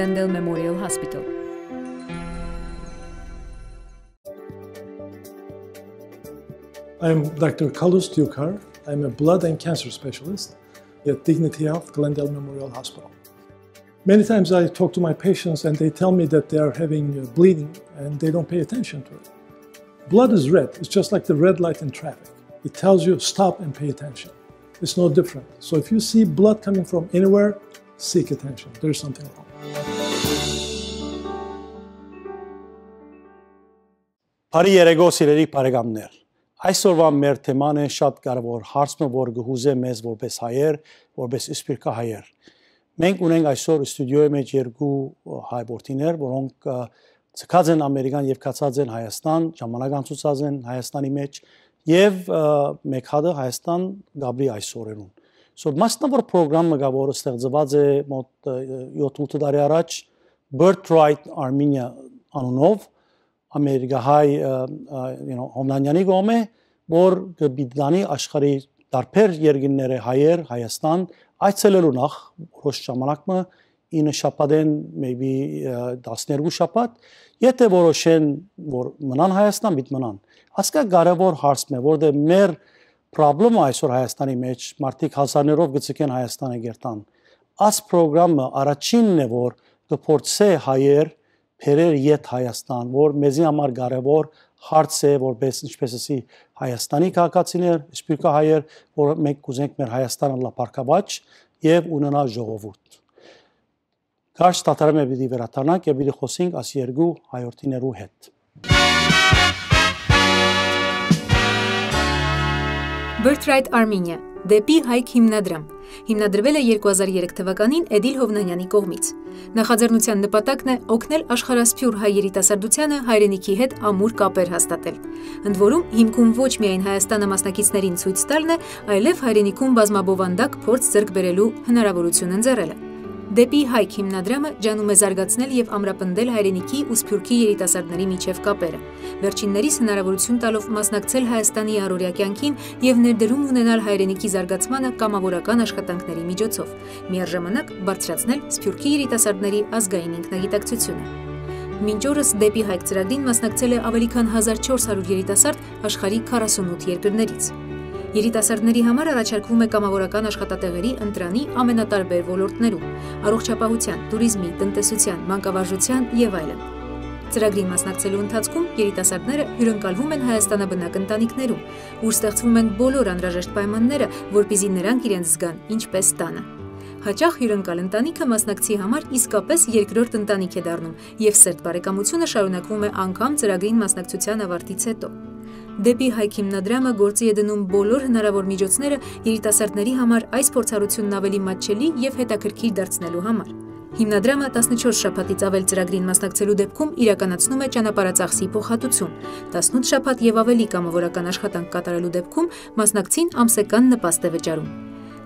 Glendale Memorial Hospital։ I'm Dr. Carlos Dukar. I'm a blood and cancer specialist at Dignity Health Glendale Memorial Hospital. Many times I talk to my patients and they tell me that they are having bleeding and they don't pay attention to it. Blood is red. It's just like the red light in traffic. It tells you stop and pay attention. It's no different. So if you see blood coming from anywhere, seek attention. There's something wrong. Բարի երեկո սիրելի բարեկամներ։ Այսօրվա մեր թեման է շատ կարևոր հարցը, որ գուզե մեզ որպես հայեր, որպես իսպիրկահայեր։ Մենք ունենք այսօր ստուդիոյի մեջ երկու հայ որդիներ, որոնք ցկած են Ամերիկան եւ կացած են Հայաստան, ժամանակ անցուցած են Հայաստանի մեջ եւ մեկ հատը Հայաստան գաբրի այսօրերուն։ So մասնավոր ծրագրամը գա որը ստեղծված է մոտ 7-8 տարի առաջ Birthright Armenia անունով ամերիկահայ you know Հոմնանյանի գոմե որ գբիդանի աշխարհի տարբեր երկրները հայեր Հայաստան այցելելու նախ որոշ ժամանակը 9 շաբաթեն maybe 12 շաբաթ եթե որոշեն որ մնան Հայաստան միտ մնան ասկա կարևոր հարցն է որտեղ մեր խնդրումը այսօր Հայաստանի մեջ մարտիկ հազարներով գցկեն Հայաստանը գերտան աս ծրագրամը առաջինն է որ կփորձե հայեր փերեր իդ Հայաստան որ մեզի համար կարևոր հարց է որպես ինչպես ասի Հայաստանի քաղաքացիներ, սպիրկա հայեր, որ մենք կուզենք մեր Հայաստանը լապարկաբաճ եւ ունենա ժողովուրդ։ Կարճ տատարում է պիտի վերաթանանք եւ պիտի խոսենք աս երկու հայորդիներու հետ։ Birthright Armenia դեպի հայք հիմնադրամ հիմնադրվել է 2003 թվականին Էդիլ Հովնանյանի կողմից։ Նախաձեռնության նպատակն է օգնել աշխարհասփյուր հայ երիտասարդությանը հայրենիքի հետ ամուր կապեր հաստատել։ Ընդ որում հիմքում ոչ միայն Հայաստանը մասնակիցներին ցույց տալն է, այլև հայրենիքում բազմաբովանդակ փորձ ձեռք բերելու հնարավորություն ընձեռելը։ Դեպի հայք հիմնադրամը ջանում է զարգացնել եւ ամրապնդել հայրենիքի ու սփյուռքի երիտասարդների միջև կապերը։ Վերջիններիս հնարավորություն տալով մասնակցել Հայաստանի առօրյա կյանքին եւ ներդրում ունենալ հայրենիքի զարգացմանը կամավորական աշխատանքների միջոցով։ Միաժամանակ բարձրացնել սփյուռքի երիտասարդների ազգային ինքնագիտակցությունը։ Մինչ օրս դեպի հայք ծրագրին մասնակցել է ավելի քան 1400 երիտասարդ աշխարհի 48 երկրներից։ Երիտասարդների համար առաջարկվում է կամավորական աշխատատեղերի ընտրանի ամենատարբեր ոլորտներում՝ առողջապահության, туриզմի, տնտեսության, մանկավարժության եւ այլն։ Ծրագրին մասնակցելու ընթացքում երիտասարդները հյուրընկալվում են հայաստանաբնակ ընտանիքներում, ուր ստեղծվում են բոլոր անհրաժեշտ պայմանները, որպիսի նրանք իրենց զգան ինչպես տանը։ Հաճախ հյուրընկալ ընտանիքը մասնակցի համար իսկապես երկրորդ ընտանիք է դառնում, եւ սերտ բարեկամությունը շարունակվում է անգամ ծրագրին մասնակցության ավարտից հետո։ Դեպի հայք հիմնադրամը գործի է դնում բոլոր հնարավոր միջոցները երիտասարդների համար այս փորձառությունն ավելի մատչելի եւ հետաքրքիր դարձնելու համար։ Հիմնադրամը 14 շաբաթից ավել ծրագրին մասնակցելու դեպքում իրականացնում է ճանապարհածախսի փոխհատուցում։ 18 շաբաթ եւ ավելի կամավորական աշխատանք կատարելու դեպքում մասնակցին ամսական նպաստ է վճարում։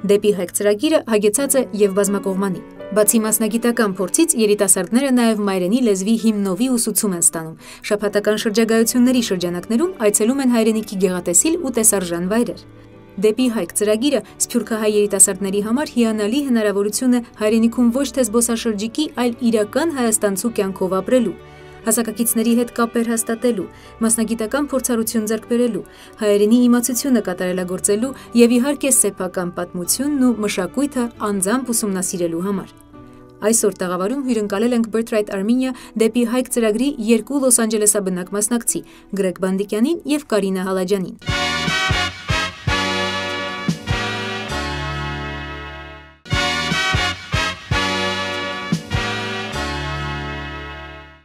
Դեպի հայք ծրագիրը հագեցած է եւ բազմակողմանի։ Բացի մասնագիտական փորձից երիտասարդները նաև մայրենի լեզվի հիմնովի ուսուցում են ստանում։ Շփաթական շրջագայությունների շրջանակներում այցելում են հայրենիքի գեղատեսիլ ու տեսարժան վայրեր։ Դեպի հայք ծրագիրը սփյուռքահայ երիտասարդների համար հիանալի հնարավորություն է հայրենիքում ոչ թե զբոսաշրջիկի, այլ իրական հայաստանցու կյանքով ապրելու հասակակիցների հետ կապեր հաստատելու, մասնագիտական փորձառություն ձեռք բերելու, հայերենի իմացությունը կատարելագործելու եւ իհարկե սեփական պատմությունն ու մշակույթը անձամբ ուսումնասիրելու համար։ Այսօր տաղավարում հյուրընկալել ենք Birthright Armenia դեպի հայք ծրագրի երկու Լոս Անջելեսաբնակ մասնակցի՝ Գրեգ Բանդիկյանին եւ Կարինա Հալաջանին։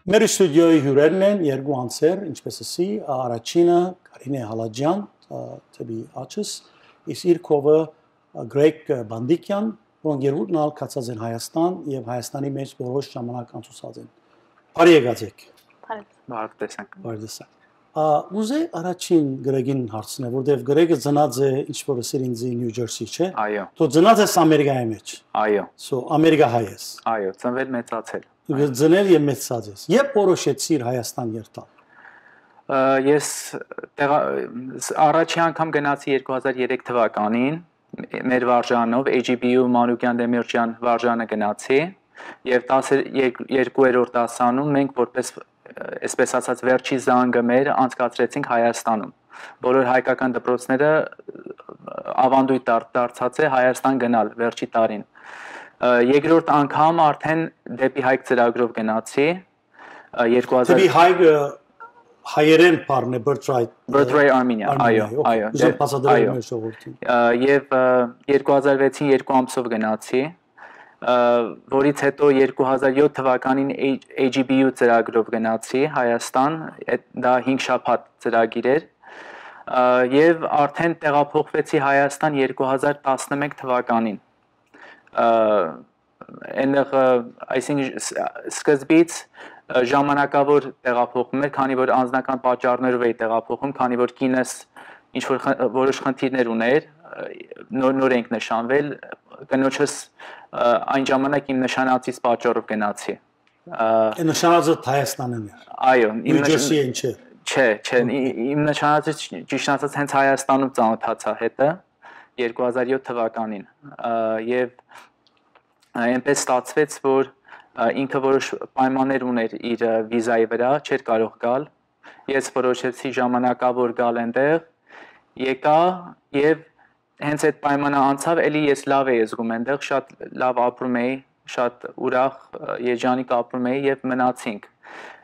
Մեր ստուդիոյի հյուրերն են երկու անձեր, ինչպես ասի, առաջինը Կարինե Հալաջյան, թեպի աչս, իսկ իր կովը Գրեգ Բանդիկյան, որոնք երկուսն ալ կացած են Հայաստան եւ Հայաստանի մեջ որոշ ժամանակ անցուցած են։ Բարի եկած եք։ Բարի տեսանք։ Բարի տեսանք։ Ուզե առաջին Գրեգին հարցնել, որտեվ Գրեգը ծնած է ինչ որ Սիրինձի Նյու Ջերսի, չէ։ Այո։ Դու ծնած ես Ամերիկայի մեջ։ Այո։ So Ամերիկա հայ ես։ Այո, ծնվել մեծացել գծնել եւ մեծացած ես։ Երբ որոշեցիր Հայաստան երթալ։ Ես առաջի անգամ գնացի 2003 թվականին մեր վարժանով AGBU Մանուկյան Դեմիրճյան վարժանը գնացի եւ 12-րդ դասանում մենք որպես այսպես ասած վերջի զանգը մեր անցկացրեցինք Հայաստանում բոլոր հայկական դպրոցները ավանդույթ դարձած է Հայաստան գնալ վերջի տարին երկրորդ անգամ արդեն դեպի հայկ ծրագրով գնացի 2000 Դեպի հայկը հայերեն բառն է birthright birthright Armenia այո այո դե բացատրել մեր ժողովրդին եւ 2006-ին երկու ամսով գնացի որից հետո 2007 թվականին AGBU ծրագրով գնացի Հայաստան դա 5 շաբաթ ծրագիր էր եւ արդեն տեղափոխվեցի Հայաստան 2011 թվականին այնեղ այսինքն սկզբից ժամանակավոր տեղափոխում էր, քանի որ անձնական պատճառներով էի տեղափոխում, քանի որ կինս ինչ որ որոշ խնդիրներ ուներ, նոր նոր ենք նշանվել, կնոջս այն ժամանակ իմ նշանածից պատճառով գնացի։ Այն նշանածը Հայաստանն էր։ Այո, իմ նշանածը ինչ է։ Չէ, չէ, իմ նշանածը ճիշտ ասած հենց Հայաստանում ծանոթացա հետը 2007 թվականին։ Եվ այնպես ստացվեց, որ ինքը որոշ պայմաններ ուներ իր վիզայի վրա, չէր կարող գալ։ Ես որոշեցի ժամանակավոր գալ այնտեղ, եկա եւ հենց այդ պայմանը անցավ, ելի ես լավ էի զգում այնտեղ, շատ լավ ապրում էի, շատ ուրախ երջանիկ ապրում էի եւ մնացինք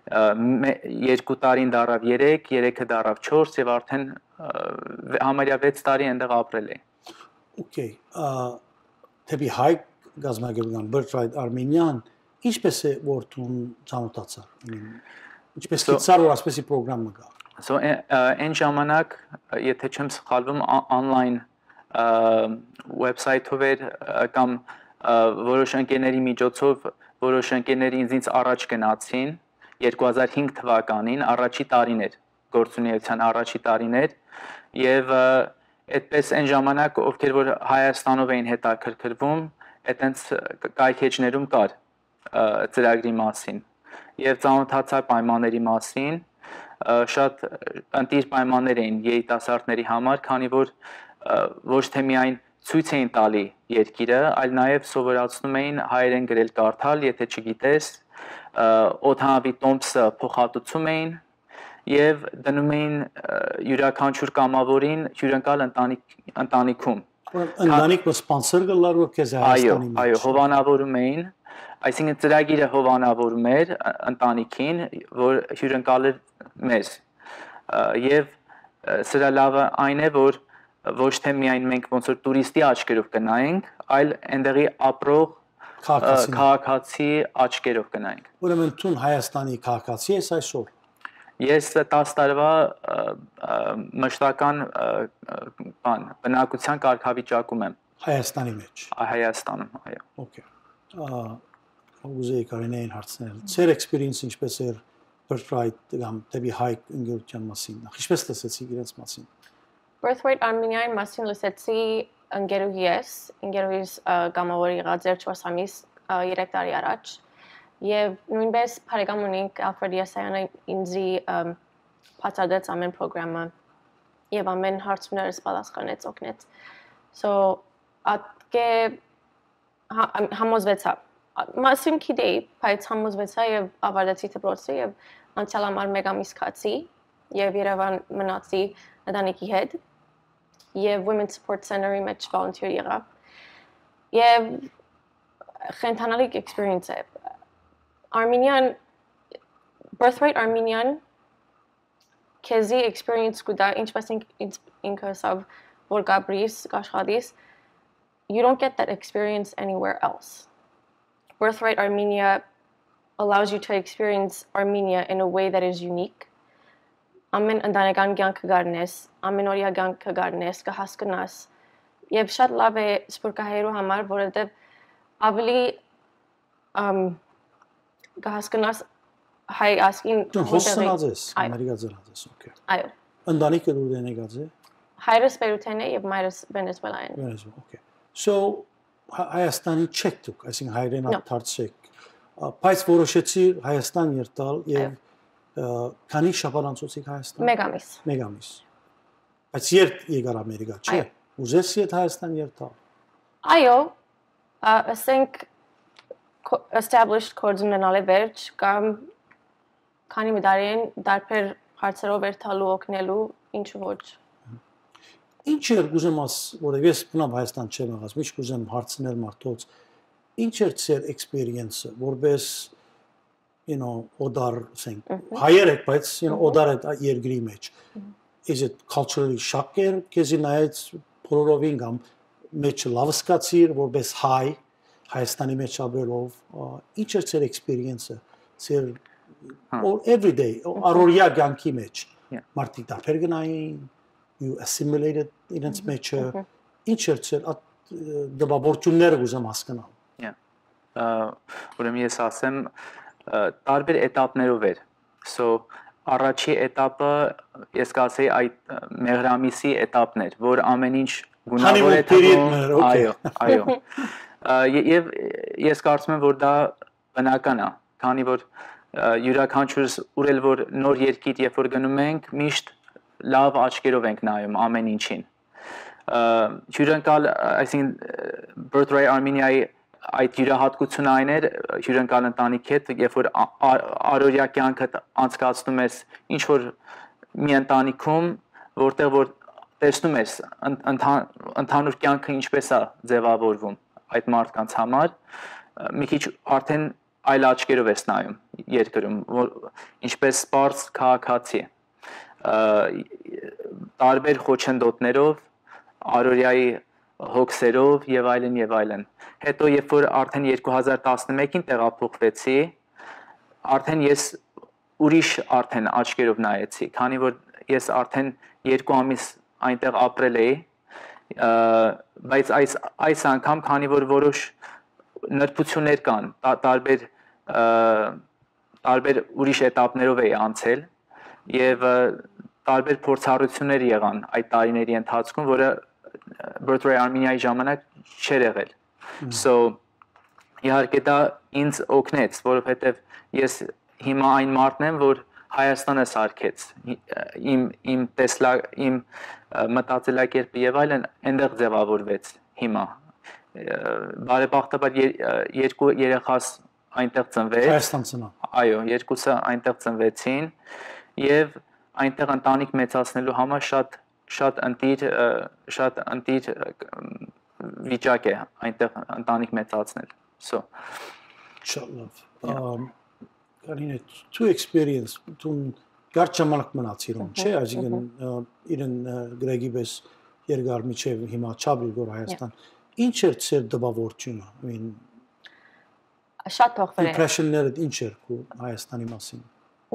երկու տարին դարավ 3, 3-ը դարավ 4 եւ արդեն համարյա 6 տարի այնտեղ ապրել էի։ Okay, թեպի հայ գազագերբան Birthright Armenian ինչպես է որթուն ճանոթացար ինչպես կիցար որ ասպեսի ծրագիրը կա So այն ժամանակ եթե չեմ սխալվում on-line website-ով էր կամ որոշ ընկերների միջոցով որոշ ընկերների ինձ առաջ գնացին 2005 թվականին առաջի տարին էր գործունեության առաջի տարին էր եւ այդպես այն ժամանակ ովքեր որ Հայաստանով էին հետաքրքրվում այտենց կայքեջներում կար ծրագրի մասին եւ ծանոթացա պայմանների մասին շատ ընտիր պայմաններ էին երիտասարդների համար, քանի որ ոչ թե միայն ցույց էին տալի երկիրը, այլ նաև սովորացնում էին հայերեն գրել կարդալ, եթե չգիտես, օթանավի տոմսը փոխհատուցում էին եւ դնում էին յուրաքանչյուր կամավորին հյուրընկալ ընտանիք ընտանիքում ընտանիքը սպոնսոր գլար որ քեզ Հայաստանի մեջ այո հովանավորում էին այսինքն ծրագիրը հովանավորում էր ընտանիքին որ հյուրընկալեր մեզ եւ սրա լավը այն է որ ոչ թե միայն մենք ոնց որ տուրիստի աչքերով գնայինք այլ այնտեղի ապրող քաղաքացի աչքերով գնայինք ուրեմն ցուն Հայաստանի քաղաքացի ես այսօր Ես 10 տարվա մշտական բան բնակության կարգավիճակում եմ Հայաստանի մեջ։ Հայաստանում, այո։ Okay։ Ահա ուզեի կարենային հարցնել։ Ձեր experience ինչպես էր Birthright կամ դեպի հայ ընկերության մասին։ Ինչպես լսեցիք իրենց մասին։ Birthright Armenia-ի մասին լսեցի ընկերուհիս, ընկերուհիս գամավորի եղած էր 4 ամիս 3 տարի առաջ Եվ նույնպես բարեկամ ունենք Alfred Եսայանը ինձի բացատրեց ամեն ծրագիրը եւ ամեն հարցումներս պատասխանեց օգնեց։ So ատկե համոզվեցա։ Մասիմ քիդեի, բայց համոզվեցա եւ ավարտեցի դպրոցը եւ անցյալ ամառ մեկ ամիս քացի եւ Երևան մնացի ընտանիքի հետ եւ Women Support Center-ի մեջ volunteer եղա։ Եվ խենթանալի experience է Armenian birthright Armenian քեզի experience կուտա ինչպես ինքս ավ որ գաբրիս աշխատիս you don't get that experience anywhere else birthright Armenia allows you to experience Armenia in a way that is unique ամեն ընտանեկան կյանքը գարնես ամեն օրյա կյանքը գարնես կհասկանաս եւ շատ լավ է սպորկահայերու համար որովհետեւ ավելի um կհասկանաս հայ ասկին հոսնած ես ամերիկա ծրած ես օքեյ այո ընտանիքը դու դենեգած է հայրս Պերութեն է եւ մայրս Վենեսուելայեն Վենեսուելա օքեյ so հայաստանի չեք դուք այսինքն հայրենի դարձեք բայց որոշեցի հայաստան երթալ եւ քանի շաբաթ անցուցիկ հայաստան մեկ ամիս մեկ ամիս բայց երբ եկար ամերիկա չէ Ուզես իդ Հայաստան երթալ։ Այո, ասենք established codes ունենալ է վերջ կամ քանի մդարին դարբեր հարցերով երթալու օգնելու ինչ ոչ։ Ինչ էր ուզեմ աս, որովհետև ես բնավ Հայաստան չեմ եղած, միշտ կուզեմ հարցնել մարդոց։ Ինչ էր ծեր experience-ը, որպես you know, օդար, ասենք, հայեր եք, բայց you know, օդար այդ երկրի մեջ։ Is it culturally shocker, քեզի նայած բոլորովին կամ մեջ լավ սկացիր, որպես հայ Հայաստանի մեջ ապրելով, ի՞նչ էր ցեր էքսպերիենսը, ցեր or հա։ everyday առօրյա կյանքի մեջ։ հա։ Մարդիկ դարբեր գնային, you assimilated in its մեջ ի՞նչ էր ցեր դպավորությունները ուզեմ հասկանալ։ հա։ Ա ուրեմն ես ասեմ տարբեր этаպներով էր։ So առաջի этаպը ես կասեի այդ մեղրամիսի этаպներ, որ ամեն ինչ գունավոր է տալու։ Այո, այո։ եւ ես կարծում եմ որ դա բնական է քանի որ ա, յուրաքանչյուրս ուրել որ նոր երկիր երբ որ գնում ենք միշտ լավ աչքերով ենք նայում ամեն ինչին հյուրընկալ այսինքն Birthright Armenia-ի այդ յուրահատկությունը այն էր հյուրընկալ ընտանիքի հետ երբ որ ա- ա- առօրյա կյանքը անցկացնում ես ինչ որ մի ընտանիքում որտեղ որ տեսնում ես ընդհանուր կյանքը ինչպես է ձևավորվում այդ մարդկանց համար մի քիչ արդեն այլ աչքերով ես նայում երկրում որ ինչպես սպարս քաղաքացի տարբեր խոչընդոտներով արորիայի հոգսերով եւ այլն եւ այլն հետո երբ որ արդեն 2011-ին տեղափոխվեցի արդեն ես ուրիշ արդեն աչքերով նայեցի քանի որ ես արդեն 2 ամիս այնտեղ ապրել էի բայց այս այս անգամ քանի որ որոշ նրբություններ կան տարբեր տարբեր ուրիշ этаպներով էի անցել եւ տարբեր փորձառություններ եղան այդ տարիների ընթացքում, որը Birthday Armenia-ի ժամանակ չեր եղել։ So իհարկե դա ինձ օգնեց, որովհետեւ ես հիմա այն մարդն եմ, որ Հայաստանը սարքեց իմ իմ տեսլա իմ մտածելակերպը եւ այլն այնտեղ ձևավորվեց հիմա բարեբախտաբար երկու երեխաս այնտեղ ծնվեց Հայաստան ծնա։ Այո, երկուսը այնտեղ ծնվեցին եւ այնտեղ ընտանիք մեծացնելու համար շատ շատ ընտիր շատ ընտիր վիճակ է այնտեղ ընտանիք մեծացնել։ So, Շատ լավ։ Կարինե, to experience, tu գար ժամանակ մնացիր ում, չէ, այսինքն իրեն գրեգի պես երկար միջև հիմա չաբրի գոր Հայաստան։ Ինչ էր ծեր դպավորությունը։ mean, Շատ փոխվել է։ impression-ները ինչ էր քու Հայաստանի մասին։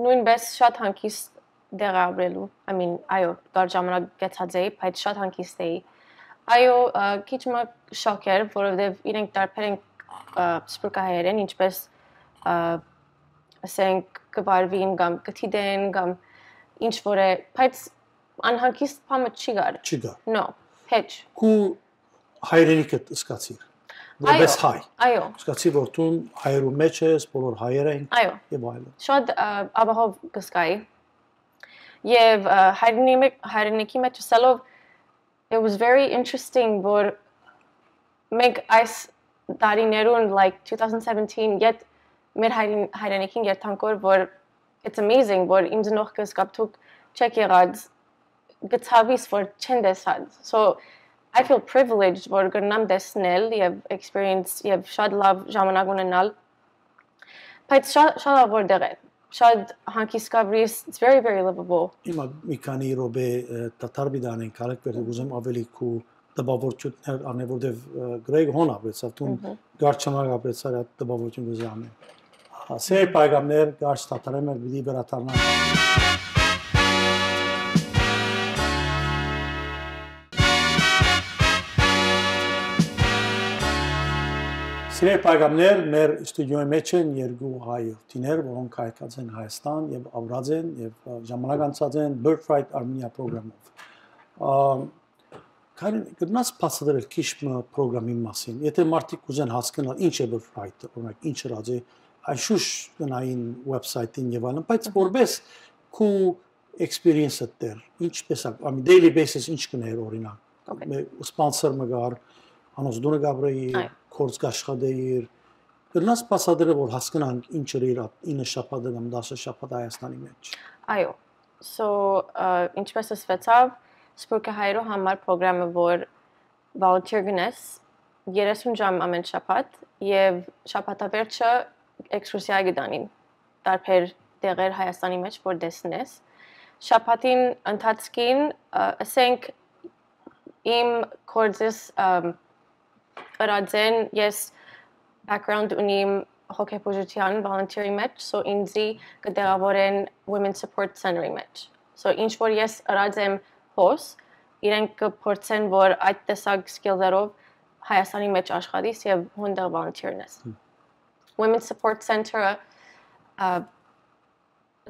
Նույնպես շատ հանկիստ դեղ ապրելու։ I mean, այո, դար ժամանակ գեցած էի, բայց շատ հանկիստ էի։ Այո, քիչ մը շոկ էր, որովհետև իրենք տարբեր են սպրկահայերեն, ինչպես ասենք կվարվին կամ կթիդեն կամ ինչ որ է, բայց անհանկիստ բամը չի գար։ Չգա։ No, հեչ։ Քու հայրենիքը սկացիր։ Որպես հայ։ Այո, Սկացի որ դու հայրու մեջ ես, բոլոր հայերը են եւ այլն։ շատ ապահով կսկայի ա, հայրենի հայրենիքի մեջ սելով it was very interesting որ մենք այս տարիներուն like 2017 yet մեր հայրեն հայրենիքին երթանկոր որ it's amazing որ իմ ծնող կսկապտուկ չեք եղած գծավիս որ չեն տեսած so I feel privileged որ գնամ տեսնել եւ experience եւ շատ լավ ժամանակ ունենալ բայց շատ շատ լավ որտեղ է շատ հանկիստ կաբրիս it's very very livable Հիմա մի քանի րոպե տատար բիդանեն կարեք վերջ ուզեմ ավելի քու դպավորություններ անե որտեվ գրեգ հոն ապրեցավ դու գարչանակ ապրեցար այդ դպավորություն գուզամ։ Ասե պայգամներ գարչ տատարեմ էր բիդի բերատարնա։ Սիրելի պայգամներ, մեր ստուդիոյի մեջ են երկու հայ յուրտիներ, որոնք հայկած են Հայաստան եւ ապրած են եւ ժամանակ անցած են Birthright Armenia programs-ով։ Ամ Քան փաստադրել քիչ մը ծրագրամի մասին։ Եթե մարդիկ ուզեն հասկանալ ինչ է Birthright, օրինակ ինչ ռադի, այշուշ գնային վեբսայթին եւ այլն, բայց որպես քու experience-ը դեր, ինչպես է, mean daily basis ինչ կներ օրինակ սպոնսոր մգար անոս դունը գաբրեի Այո։ կորց գաշխադեիր դրնաս պասադրը որ հասկանանք ինչ էր իր 9 շաբաթը կամ 10 շաբաթ Հայաստանի մեջ Այո։ So, ինչպես ասվեցավ, Սպուրկը հայրո համար ծրագրամը, որ volunteer գնես 30 ժամ ամեն շաբաթ եւ շաբաթավերջը էքսկուրսիա գտանին։ Տարբեր տեղեր Հայաստանի մեջ որ դեսնես։ Շաբաթին ընթացքին ասենք իմ կորձս ըրաձեն ես background ունիմ հոգեբուժության volunteer-ի մեջ, so ինձի կդեղավորեն women support center-ի մեջ։ So ինչ որ ես ըրած եմ հոս, իրենք կփորձեն որ այդ տեսակ skills-երով Հայաստանի մեջ աշխատիս եւ հոնդեր volunteer-նես։ Women support center-ը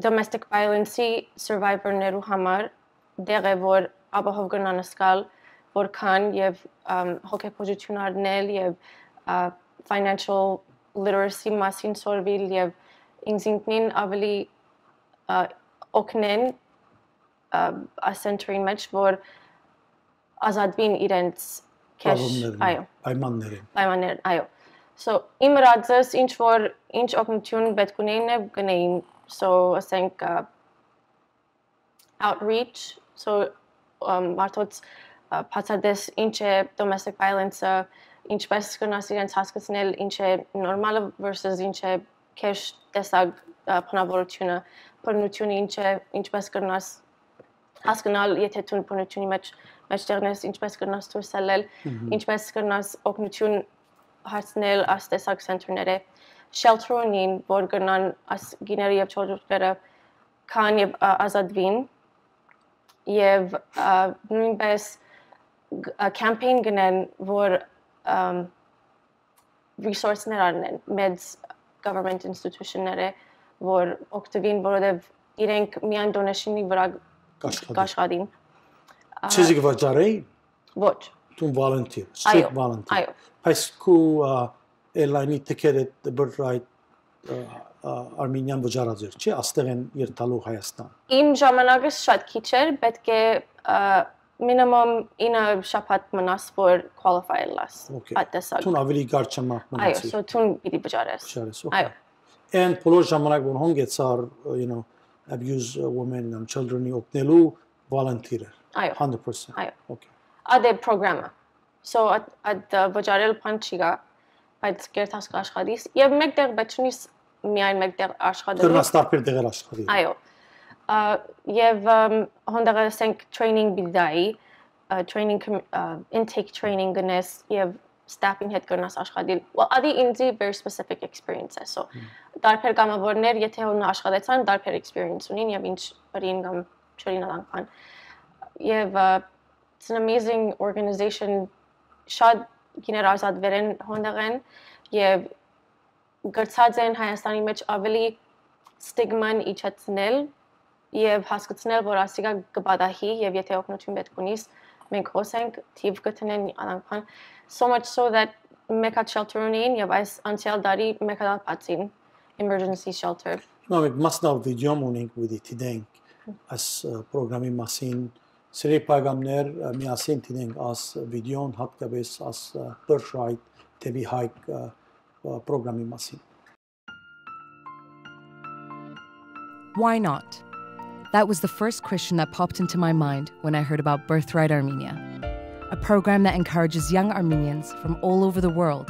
domestic violence-ի survivor-ներու համար դեղ է որ ապահով կնան սկալ որքան եւ հոգեբուժություն առնել եւ financial literacy մասին սորվիլ եւ ինքնին ավելի օգնեն ասենտրին մեջ որ ազատվին իրենց cash Պայմաններն, այո պայմաններին պայմաններ, այո։ So իմ ռածս ինչ որ ինչ օգնություն պետք ունեին է գնային։ So ասենք outreach, so um մարդոց բացադես ինչ է domestic violence-ը, ինչպես կնաս իրենց հասկացնել ինչ է նորմալը versus ինչ է cash տեսակ փնավորությունը, բռնությունը ինչ է, ինչպես կնաս հասկանալ, եթե դու բնությունի մեջ մեջտեղնես ինչպես կնաս դուրս ելել, ինչպես կնաս օգնություն հարցնել աս տեսակ սենտրները shelter-ին, որ կնան աս գիները եւ չորջերը կան եւ ազատվին եւ նույնպես campaign գնեն, որ resource-ներ առնեն մեծ government institution-ները, որ օգտվին, որովհետեւ իրենք միայն donation-ի վրա կաշխատի կաշխատին։ Չիզիկ վաճառեի Ոչ։ դու volunteer Այո, strict volunteer այո։ Այս քու airline-ի ticket-ը birthright Արմենիան վճարած էր, չի, աստեղ են երթալու Հայաստան։ Իմ ժամանակս շատ քիչ էր, պետք է minimum 9 շաբաթ մնաս որ qualify լաս։ Okay. Այդ տեսակ։ Տուն ավելի կարճ չմա Այո, մնացի։ so տուն պիտի վճարես։ Շարես, Այո։ okay։ And բոլոր ժամանակ որ հոնգեցար, you know, abuse women and children-ի օգնելու volunteer Այո։ 100%։ Այո։ Okay։ Ադե ծրագրամը։ So at at վճարել բան չի գա, բայց կերտած աշխատիս եւ մեկտեղ պետք չունի միայն մեկտեղ աշխատելու։ Դրնաս տարբեր տեղեր աշխատի։ Այո։ Եվ ըմ, հոնդեր ասենք training բիդայի, training intake training գնես եւ staff-ին հետ կնաս աշխատել։ Well, ադի ինձի very specific experience է, so տարբեր կամավորներ, եթե հոնը աշխատեցան, տարբեր experience ունին եւ ինչ բրին կամ չրին ալանքան։ Եվ it's an amazing organization. Շատ գիներ ազատվեր են հոնդերեն եւ գրծած են Հայաստանի մեջ ավելի ստիգման իջեցնել եւ հասկացնել, որ ասիկա կբադահի եւ եթե օգնություն պետք ունիս, մենք հոսենք թիվ գտնեն անանքան so much so that մեկա shelter ունին եւ այս անցյալ դարի մեկա բացին emergency shelter. Հիմա մենք մասնավ վիդեո ունենք with it դենք այս ծրագրամի մասին սերի պայգամներ միասին դինենք աս վիդեոն հատկապես աս birthright դեպի հայք ծրագրամի մասին Why not? That was the first question that popped into my mind when I heard about Birthright Armenia, a program that encourages young Armenians from all over the world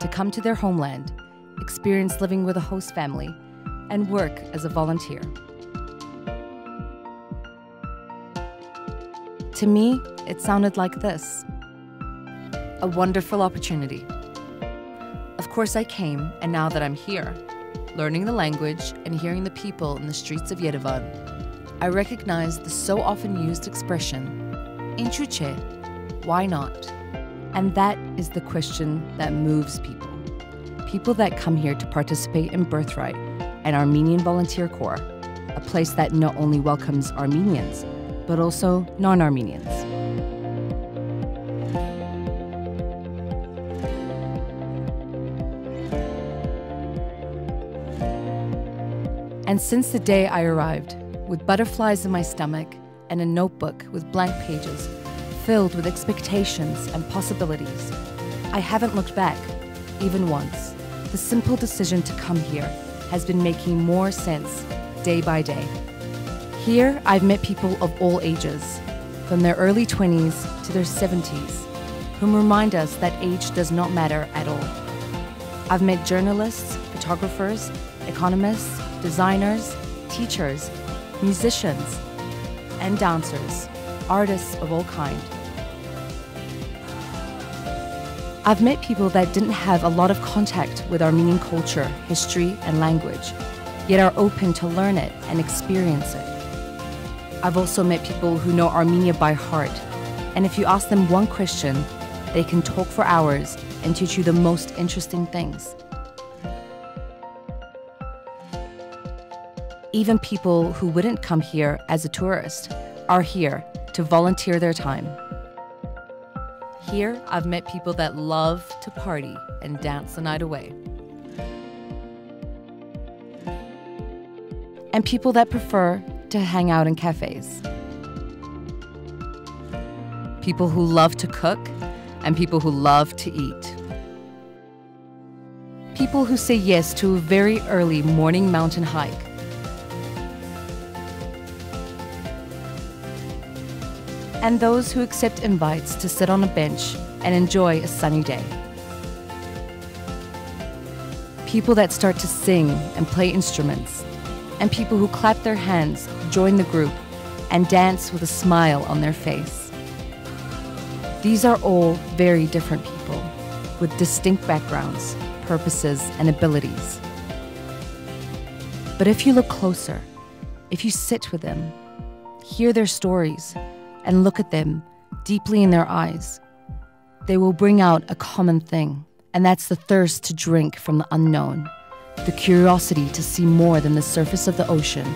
to come to their homeland, experience living with a host family, and work as a volunteer. To me, it sounded like this a wonderful opportunity. Of course, I came, and now that I'm here, learning the language and hearing the people in the streets of Yerevan, I recognize the so often used expression, Inchuche, why not? And that is the question that moves people. People that come here to participate in Birthright and Armenian Volunteer Corps, a place that not only welcomes Armenians, but also non Armenians. And since the day I arrived, with butterflies in my stomach and a notebook with blank pages filled with expectations and possibilities. I haven't looked back, even once. The simple decision to come here has been making more sense day by day. Here, I've met people of all ages, from their early 20s to their 70s, whom remind us that age does not matter at all. I've met journalists, photographers, economists, designers, teachers, musicians, and dancers, artists of all kind. I've met people that didn't have a lot of contact with Armenian culture, history, and language, yet are open to learn it and experience it. I've also met people who know Armenia by heart, and if you ask them one question, they can talk for hours and teach you the most interesting things. Even people who wouldn't come here as a tourist are here to volunteer their time. Here, I've met people that love to party and dance the night away. And people that prefer to hang out in cafes. People who love to cook and people who love to eat. People who say yes to a very early morning mountain hike. And those who accept invites to sit on a bench and enjoy a sunny day. People that start to sing and play instruments. And people who clap their hands, join the group, and dance with a smile on their face. These are all very different people with distinct backgrounds, purposes, and abilities. But if you look closer, if you sit with them, hear their stories, and look at them deeply in their eyes, they will bring out a common thing, and that's the thirst to drink from the unknown, the curiosity to see more than the surface of the ocean,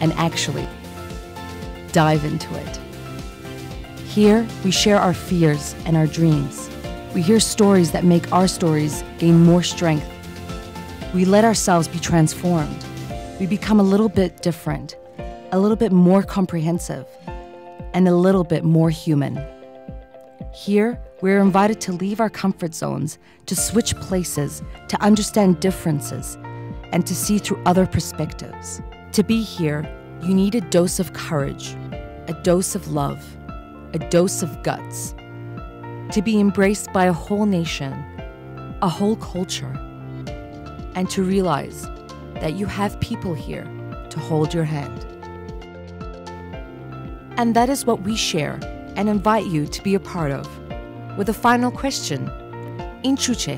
and actually dive into it. Here, we share our fears and our dreams. We hear stories that make our stories gain more strength. We let ourselves be transformed. We become a little bit different, a little bit more comprehensive, and a little bit more human. Here, we're invited to leave our comfort zones, to switch places, to understand differences, and to see through other perspectives. To be here, you need a dose of courage, a dose of love, a dose of guts. To be embraced by a whole nation, a whole culture, and to realize that you have people here to hold your hand. And that is what we share and invite you to be a part of. With a final question Inchuche.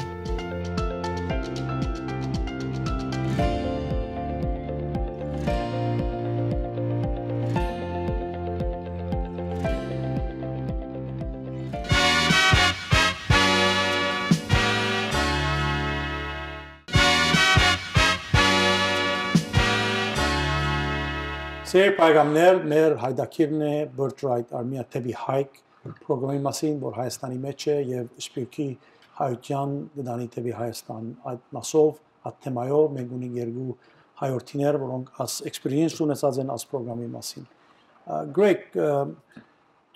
Սեր պայգամներ մեր հայդակիրն է Birthright Armia TV Hike պրոգրամի մասին, որ Հայաստանի մեջ է եւ Սպիրկի հայության գտանի TV Հայաստան այդ մասով, այդ թեմայով մենք ունենք երկու հայորդիներ, որոնք աս experience ունեցած են աս պրոգրամի մասին։ Greg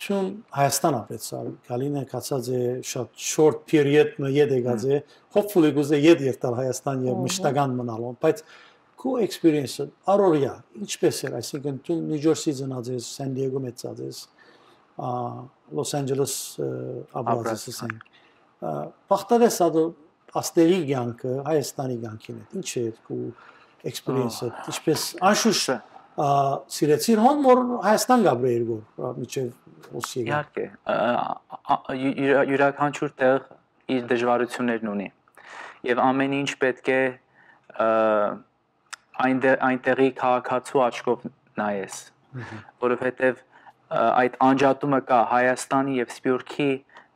Չուն Հայաստան ապեցար, գալինը կացած է շատ short period մը եդ եկած է, hopefully գուզե եդ երթալ Հայաստան եւ մշտական մնալու, բայց քո experience-ը առօրյա ինչպես էր, այսինքն դու Նյու Ջերսի ծնած ես, Սան Դիեգո մեծած ես, Լոս Անջելես ապրած ես ասենք։ Բախտարես ադո աստերի ցանկը Հայաստանի ցանկին է։ Ինչ է քո experience-ը, ինչպես անշուշտ սիրեցիր հոն որ Հայաստան գաբրեիր գոր միջև ոսի Իհարկե յուրաքանչյուր տեղ իր դժվարություններն ունի եւ ամեն ինչ պետք է այնտեղ այնտեղի քաղաքացու աչքով նայես որովհետև այդ անջատումը կա Հայաստանի եւ Սփյուռքի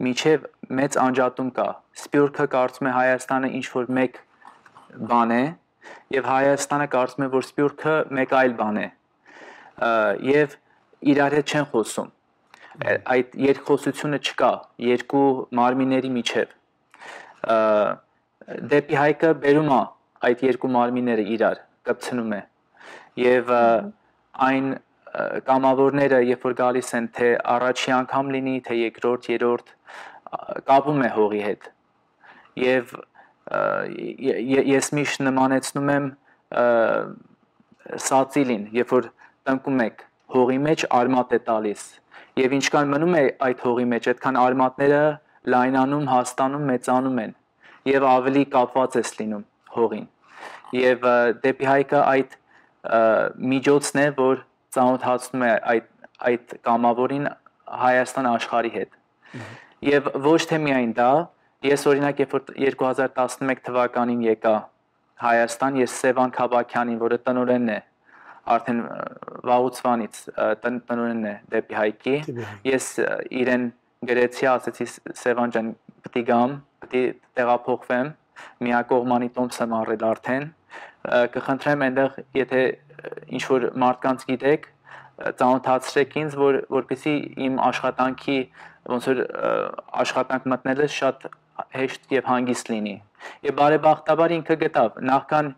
միջև մեծ անջատում կա Սփյուռքը կարծում է Հայաստանը ինչ որ մեկ բան է եւ Հայաստանը կարծում է որ Սփյուռքը մեկ այլ բան է եւ իրար հետ չեն խոսում այդ երկխոսությունը չկա երկու մարմինների միջև դեպի հայկը բերում է այդ երկու մարմինները իրար կպցնում է եւ այն կամավորները երբ որ գալիս են թե առաջի անգամ լինի, թե երկրորդ, երրորդ կապում է հողի հետ։ Եվ ես միշտ նմանեցնում եմ սացիլին, երբ որ տնկում եք հողի մեջ արմատ է տալիս եւ ինչքան մնում է այդ հողի մեջ, այդքան արմատները լայնանում, հաստանում, մեծանում են եւ ավելի կապված ես լինում հողին։ Եվ դեպի հայկը այդ միջոցն է, որ ծանոթացնում է այդ այդ կամավորին Հայաստան աշխարհի հետ։ Եվ ոչ թե միայն դա, ես օրինակ երբ որ 2011 թվականին եկա Հայաստան, ես Սևան Խաբակյանին, որը տնօրենն է, արդեն վաղուցվանից տնօրենն է դեպի հայկի, ես իրեն գրեցի, ասեցի Սևան ջան, պետք է գամ, պետք է տեղափոխվեմ, միակողմանի տոմս եմ առել արդեն, կխնդրեմ այնտեղ, եթե ինչ որ մարդկանց գիտեք, ծանոթացրեք ինձ, որ որպեսի իմ աշխատանքի ոնց որ աշխատանք մտնելը շատ հեշտ եւ հանգիստ լինի։ Եվ բարեբախտաբար ինքը գտավ. Նախքան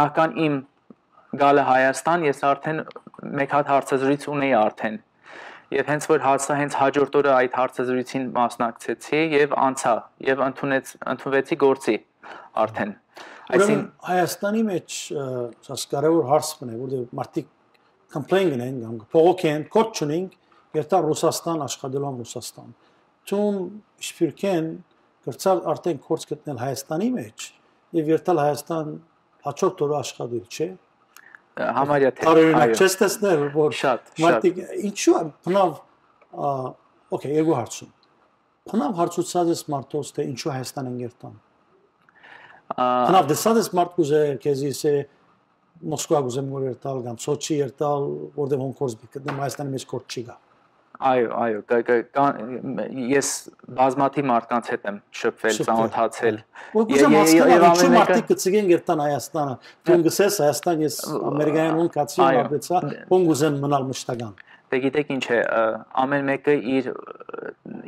նախքան իմ գալը Հայաստան ես արդեն մեկ հատ հարցազրույց ունեի արդեն եւ հենց որ հասա հենց հաջորդ օրը այդ հարցազրույցին մասնակցեցի եւ անցա եւ ընդունեց ընդունվեցի գործի արդեն այսին Հայաստանի մեջ սաս կարևոր հարց մնա որտեղ մարդիկ complain գնեն կամ փողոքեն կոչ չունեն երթա Ռուսաստան աշխատելու Ռուսաստան ցում շփիրքեն գրծալ արդեն կորց գտնել Հայաստանի մեջ եւ երթալ Հայաստան հաջորդ օրը աշխատել չէ համարյա թե այո չես տեսնել որ շատ մարդիկ ինչու բնավ օքեյ երկու հարցում բնավ հարցուցած ես մարդոց թե ինչու Հայաստան են երթան բնավ դեսած ես մարդ կուզե քեզի սե Մոսկվա գուզեմ որ երթալ կամ Սոչի երթալ որտեղ հոնկորս գտնեմ Հայաստանի մեջ կորտ չի գա Այո, այո, ես բազմաթիվ մարդկանց հետ եմ շփվել, ծանոթացել։ Ուզում հասկանալ ինչու մարդիկ կծգեն երթան Հայաստանը։ Դու գսես Հայաստան ես ամերիկայական ուն կացի ապեցա, ուն գուզեմ մնալ մշտական։ Դե գիտեք ինչ է, ամեն մեկը իր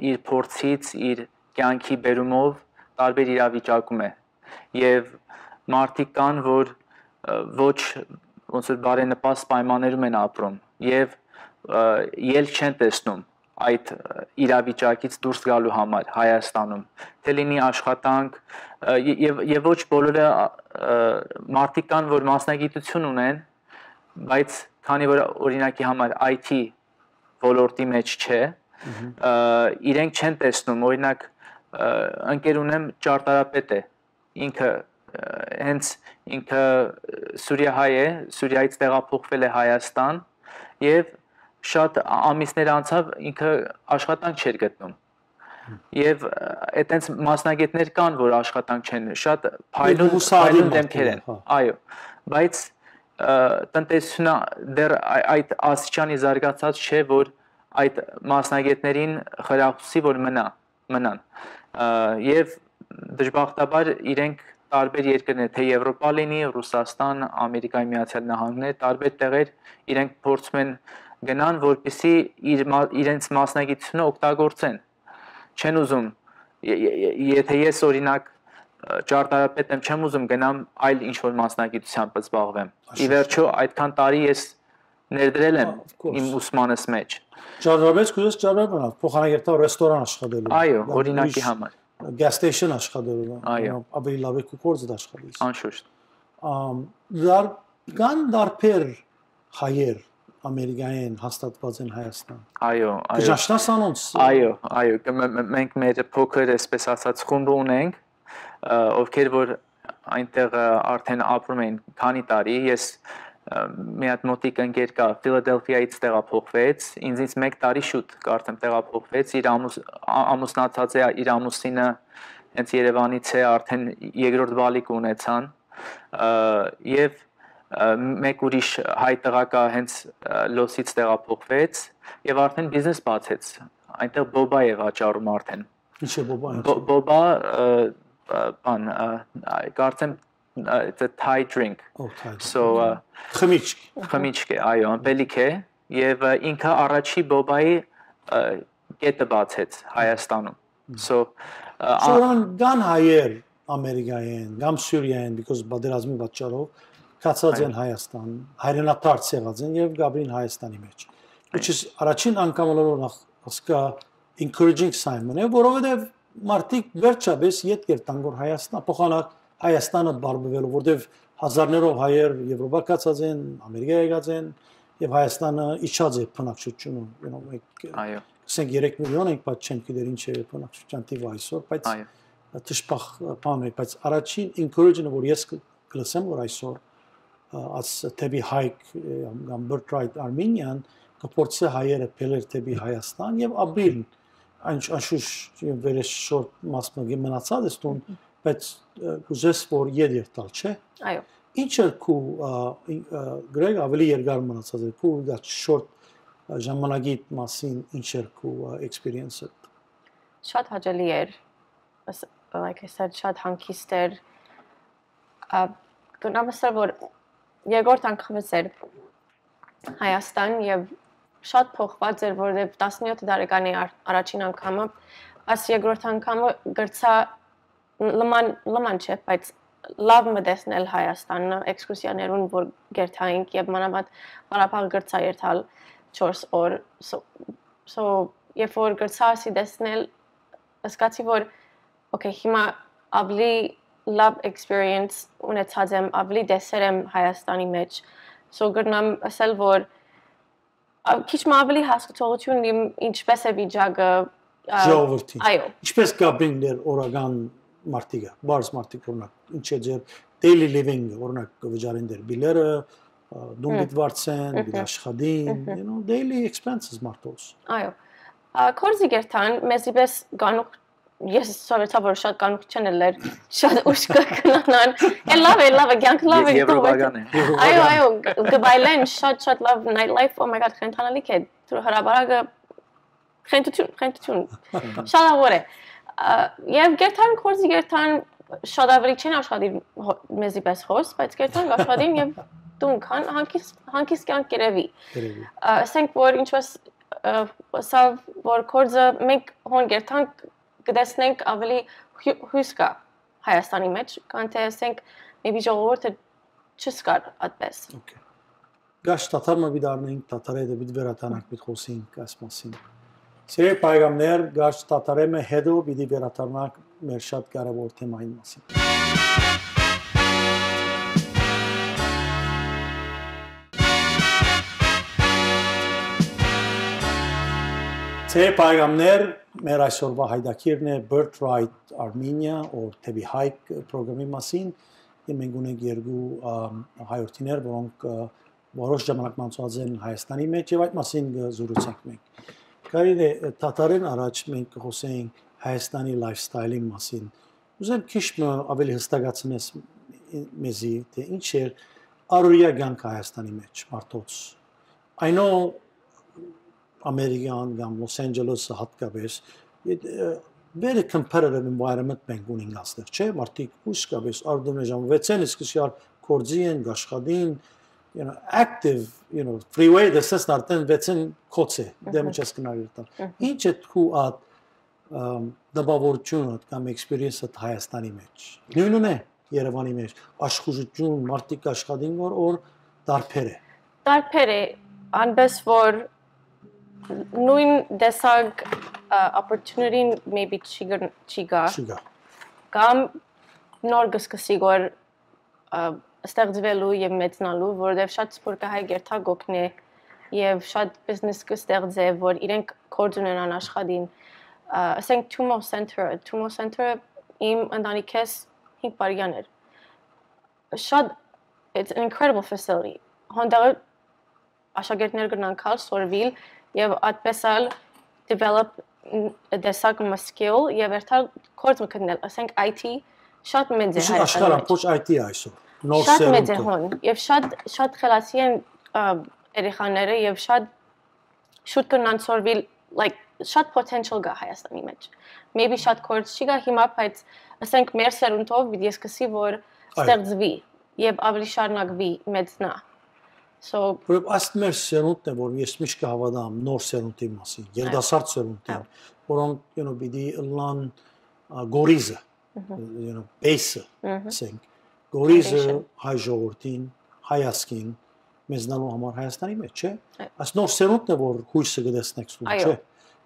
իր փորձից, իր կյանքի բերումով տարբեր իրավիճակում է։ Եվ մարդիկ կան, որ ոչ ոնց որ բարենպաստ պայմաններում են ապրում եւ ելք չեն տեսնում այդ իրավիճակից դուրս գալու համար Հայաստանում թե լինի աշխատանք եւ եւ ոչ բոլորը մարդիկ կան որ մասնագիտություն ունեն բայց քանի որ օրինակի համար IT ոլորտի մեջ չէ իրենք չեն տեսնում օրինակ ընկեր ունեմ ճարտարապետ է ինքը հենց ինքը Սուրիահայ է Սուրիայից տեղափոխվել է Հայաստան եւ շատ ամիսներ անցավ ինքը աշխատանք չէր գտնում եւ այտենց մասնագետներ կան որ աշխատանք չեն շատ փայլուն փայլուն դեմքեր են հա։ այո բայց տնտեսությունը դեռ այդ աստիճանի զարգացած չէ որ այդ մասնագետներին խրախուսի որ մնա մնան եւ դժբախտաբար իրենք տարբեր երկրներ, թե Եվրոպա լինի, Ռուսաստան, Ամերիկայի Միացյալ Նահանգներ, տարբեր տեղեր իրենք փորձում են գնան, որպեսի իր իրենց մասնագիտությունը օգտագործեն։ Չեն ուզում եթե ես օրինակ ճարտարապետ եմ, չեմ ուզում գնամ այլ ինչ որ մասնագիտությամբ զբաղվեմ։ Ի վերջո այդքան տարի ես ներդրել եմ իմ ուսմանս մեջ։ Ճարտարապետ կուզես ճարտարապետ, փոխանակերտա ռեստորան աշխատելու։ Այո, օրինակի համար։ Gas station աշխատելու։ Այո, ավելի լավ է կորձ աշխատես։ Անշուշտ։ Ամ դար կան դարբեր հայեր ամերիկայեն հաստատված են Հայաստան։ Այո, այո։ Ճաշտասանոնց։ Այո, այո, մենք մեր փոքր այսպես ասած խումբ ունենք, ովքեր որ այնտեղ արդեն ապրում են քանի տարի, ես մի հատ մոտիկ ընկեր կա. Ֆիլադելֆիայից տեղափոխվեց, ինձից 1 տարի շուտ կարծեմ տեղափոխվեց, իր ամուս ամուսնացած է, իր ամուսինը հենց Երևանից է, արդեն երկրորդ բալիկ ունեցան, եւ մեկ ուրիշ հայ տղակա հենց լոսից տեղափոխվեց եւ արդեն բիզնես բացեց։ Այնտեղ բոբա է վաճառում արդեն։ Ինչ է բոբա։ Բոբա բան կարծեմ it's a Thai drink. Oh, Thai. So խմիչք։ Խմիչք է, այո, ըմպելիք է եւ ինքը առաջի բոբայի կետը բացեց Հայաստանում։ So Շորան դան հայեր ամերիկայեն, կամ սուրիայեն, because բادرազմի պատճառով կացած են Հայաստան, հայրենապարտ ցեղած են եւ Գաբրին Հայաստանի մեջ։ Which is առաջին անգամ որ հասկա encouraging sign մնա, որովհետեւ մարդիկ վերջապես յետքեր տան որ Հայաստան փոխանակ Հայաստանը բարբվելու, որովհետեւ հազարներով հայեր Եվրոպա կացած են, Ամերիկա եկած են եւ Հայաստանը իջած է բնակչությունը, you know, like Այո։ ասենք 3 միլիոն ենք, բայց չեմ գիտեր ինչ է բնակչության տիպը այսօր, բայց Այո։ տշպախ բան է, բայց առաջին encourage-ը որ ես կլսեմ որ այսօր as թեպի հայք կամ birthright Armenian կփորձե հայերը փելեր թեպի Հայաստան եւ ապրիլ այնչ անշուշտ վերես շորտ մասը մնացած է ստուն բայց ուզես որ յետ տալ չէ Այո։ ինչ է քու գրեգ ավելի երկար մնացած է քու դա շորտ ժամանակի մասին ինչ է քու experience-ը Շատ հաճելի էր։ Like I said, շատ հանգիստ էր։ Ա գնամասը որ երկրորդ անգամս էր Հայաստան եւ շատ փոխված էր, որովհետեւ 17 տարեկանի ար- առաջին անգամը, աս երկրորդ անգամը գրծա լման լման չէ, բայց լավ մտածնել Հայաստանը էքսկուրսիաներուն, որ գերթայինք եւ մանավանդ Ղարաբաղ գրծա երթալ 4 օր so, so երբ որ գրծասի դեսնել ասկացի որ okay հիմա ավելի լավ experience ունեցած եմ ավելի դեսեր եմ Հայաստանի մեջ so գտնամ ասել որ քիչ մ ավելի հասկացողություն ինչպես է վիճակը ա, ժողովրդին այո Ինչպես Գաբրիններ օրական մարտիկը, բարձ մարտիկ օրինակ, ինչ է ձեր daily living օրինակ վճարեն դեր բիլերը, դուն դիտվարցեն, դաշխադին, you know, daily expenses մարտոս։ այո կորզի գերտան մեզի պես գանուկ ես սովետա որ շատ գանուկ չեն ելեր շատ ուշ կգնանան էլ լավ է լավ է կյանք լավ է Եվրոպական է։ այո այո գբայլեն շատ շատ լավ night life oh my god խենթանալիք է դու հրաբարակը խենթություն խենթություն շատ ավոր է Ա, եւ գերտան կորզի գերտան շատ ավելի չեն աշխատի մեզի պես հոս բայց գերտան աշխատին եւ դուն քան հանկիս հանկիս կյանք կերևի Երևի։ Ա, ասենք որ ինչպես ա, սա որ կորձը մենք հոն գերտանք կդեսնենք ավելի հույս կա Հայաստանի մեջ, քան թե ասենք maybe ժողովուրդը չսկար այդպես։ Okay։ Գաշ տաթարը բիդարնենք, տաթարը դե բիդ վերաթանանք, բիդ խոսենք այս մասին։ Սիրելի պայգամներ, գաշ տաթարը մե հետո բիդի վերաթարնանք մեր շատ կարևոր թեմային մասին։ Սիրելի պայգամներ, մեր այսօրվա հայդակիրն է Birthright Armenia or Tebi Hike ծրագրի մասին։ Եվ մենք ունենք երկու ամ, հայրենիներ, որոնք որոշ ժամանակ մանցած են Հայաստանի մեջ եւ այդ մասին զրուցենք մենք։ Կարելի է տատարեն առաջ մենք խոսենք Հայաստանի lifestyle-ի մասին։ Ուզեմ քիչ ավելի հստակացնես մեզի թե ինչ է առօրյա կյանք Հայաստանի մեջ մարդոց։ I know American կամ Los Angeles հատկապես very competitive environment մենք ունենք ասներ, չէ՞, մարդիկ ուշկապես արդյունեժան 6-ին իսկ շար կորձի են, աշխատին, you know, active, you know, freeway դեսես արդեն 6-ին կոց է, դեմը չես կնարիրտան։ Ինչ է քու at um, դպավորությունը կամ experience-ը Հայաստանի մեջ։ Նույնն է Երևանի մեջ, աշխուժություն, մարդիկ աշխատին որ օր դարբեր է։ Տարբեր է անպես որ նույն դեսակ ա, opportunity-ին maybe չի գր- չի գա Շուգա։ կամ նոր կսկսի որ ա, ստեղծվելու եւ մեծնալու, որովհետեւ շատ սպորտահայ գերտա գոքնե եւ շատ բիզնես կստեղծե, որ իրենք կորձ ունենան աշխատին։ Ասենք Tumo Center, Tumo Center իմ ընտանիքես 5 բարյան էր։ Շատ it's an incredible facility։ Հոնդա աշակերտներ կնան կալ սորվիլ եւ այդպես էլ develop դեսակ skill եւ երթալ կորձ մկնել, ասենք IT շատ մեծ է Ինչ աշխարհը ոչ IT այսօր։ Նոր շատ մեծ է հոն եւ շատ շատ խելացի են երեխաները եւ շատ շուտ կնան սորվիլ like շատ potential գա Հայաստանի մեջ maybe շատ կորձ չի գա հիմա բայց ասենք մեր սերունդով պիտի սկսի որ ստեղծվի եւ ավելի շարունակվի մեծնա so Որը աստ մեր սերունդն է, որ ես միշտ կհավատամ նոր սերունդի մասին, երդասարդ սերունդին, որոնք you know բիդի լան գորիզը, you know, base-ը, ասենք, գորիզը հայ ժողովրդին հայասկին մեզնալու համար Հայաստանի մեջ, չէ։ Այս նոր սերունդն է, որ հույսը կդեսնեք սուրը, Այո։ չէ։